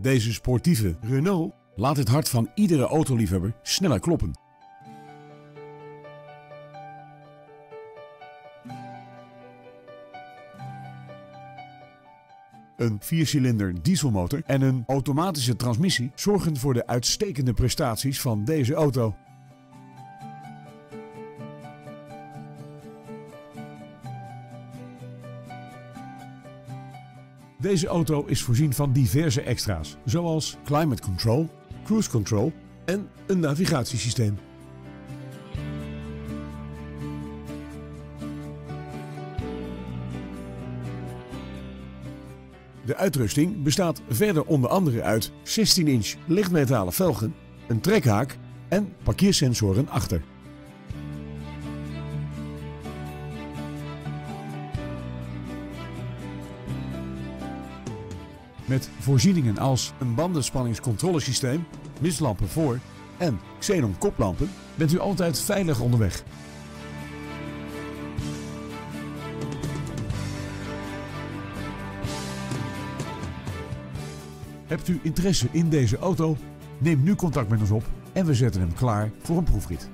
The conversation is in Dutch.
Deze sportieve Renault laat het hart van iedere autoliefhebber sneller kloppen. Een viercilinder dieselmotor en een automatische transmissie zorgen voor de uitstekende prestaties van deze auto. Deze auto is voorzien van diverse extra's, zoals climate control, cruise control en een navigatiesysteem. De uitrusting bestaat verder onder andere uit 16-inch lichtmetalen velgen, een trekhaak en parkeersensoren achter. Met voorzieningen als een bandenspanningscontrolesysteem, mistlampen voor en xenon koplampen bent u altijd veilig onderweg. Hebt u interesse in deze auto? Neem nu contact met ons op en we zetten hem klaar voor een proefrit.